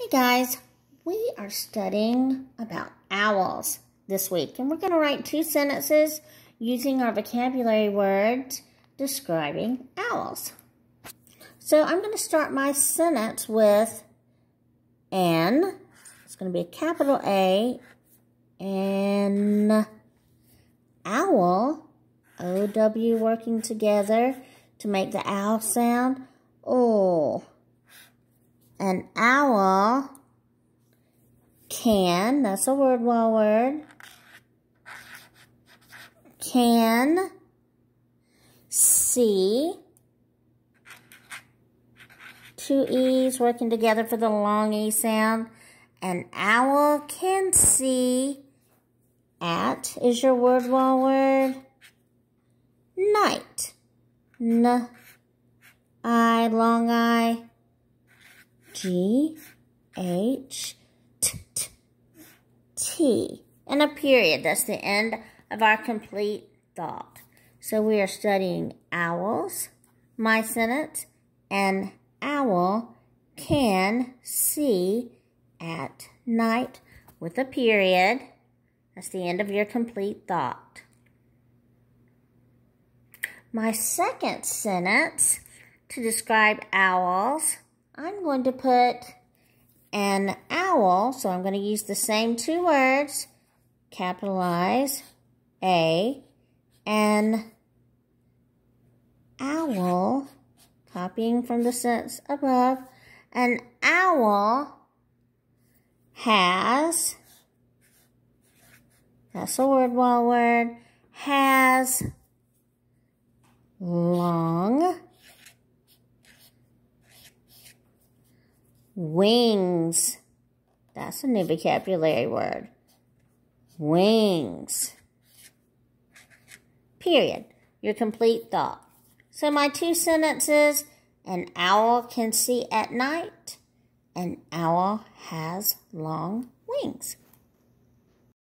Hey guys, we are studying about owls this week, and we're going to write two sentences using our vocabulary words describing owls. So I'm going to start my sentence with an, it's going to be a capital A, an owl, O-W working together to make the owl sound. Oh, an owl can, that's a word wall word, can see, two E's working together for the long E sound. An owl can see at is your word wall word. Night. N I long I G H T T T. And a period. That's the end of our complete thought. So we are studying owls, my sentence, an owl can see at night with a period. That's the end of your complete thought. My second sentence to describe owls I'm going to put an owl, so I'm going to use the same two words, capitalize A, an owl, copying from the sentence above, an owl has, that's a word wall word, has long Wings. That's a new vocabulary word. Wings. Period. Your complete thought. So my two sentences, an owl can see at night, an owl has long wings.